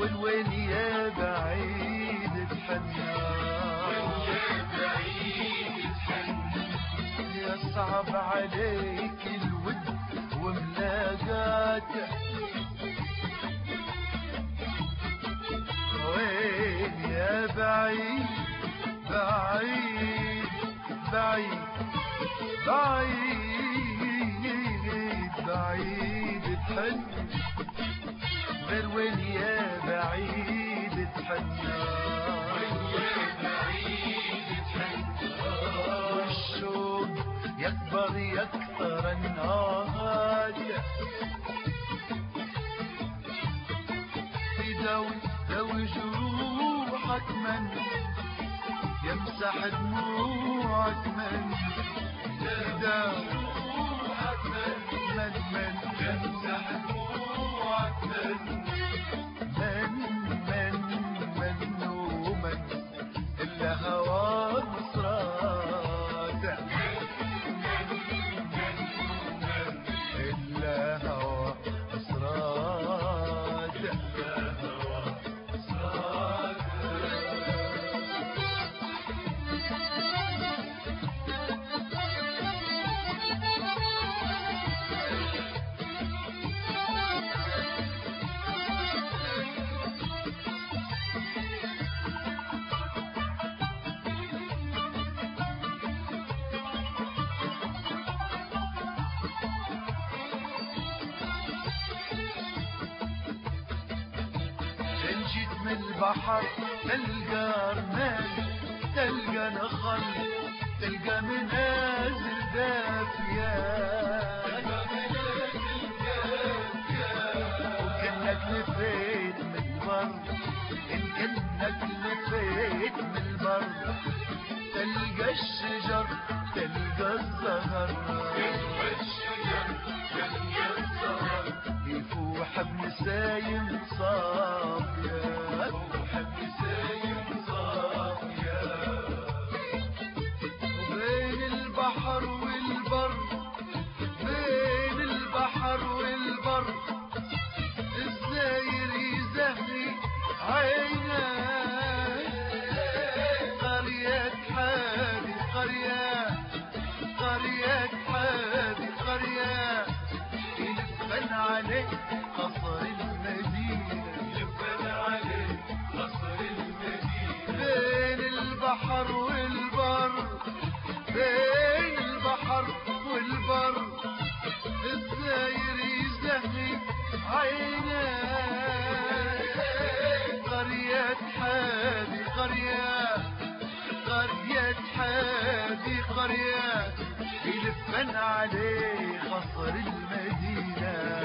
والوين يا بعيد تحنى. يصعب عليك الود وملاقاته. وين يا بعيد بعيد بعيد بعيد بعيد تحن غير وين يا جروحك من يمسح دموعك من يداوي جروحك من من من يمسح دموعك البحر تلقى رمال تلقى نخل تلقى منازل دافية وكأنك لفيت من البر إن كأنك لفيت من البر تلقى الشجر تلقى الزهر. يفوح بنسايم صافية بين البحر والبر. قرية قرية قرية قرية عليه قصر المدينة.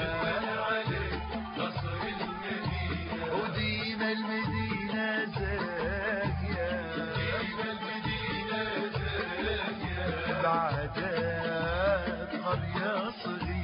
قرية صغيرة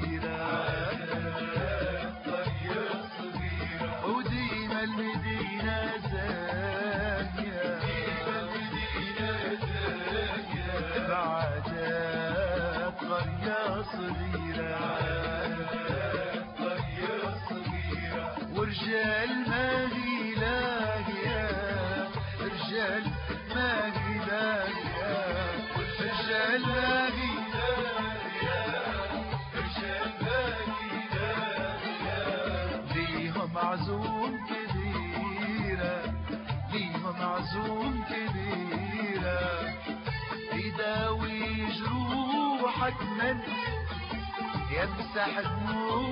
عزوم كبيرة ليهم عزوم كبيرة. يداوي جروحك من يمسح دموعك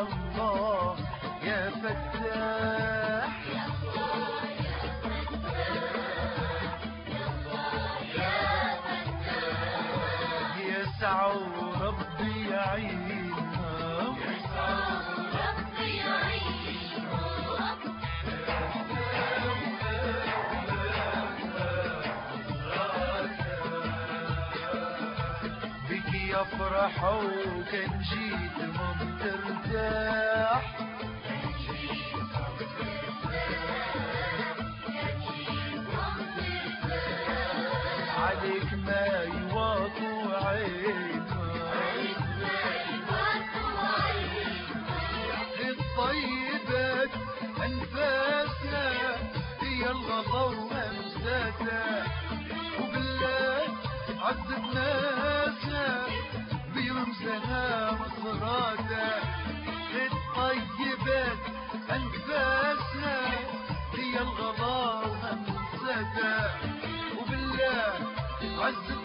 يا يا فتاح ربي بك يفرحوا كان جيتهم ترتاح عليك ما يواطوا عينها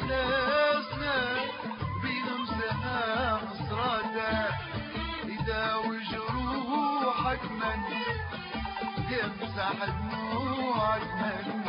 ناسنا جروحك من يمسح دموعك من.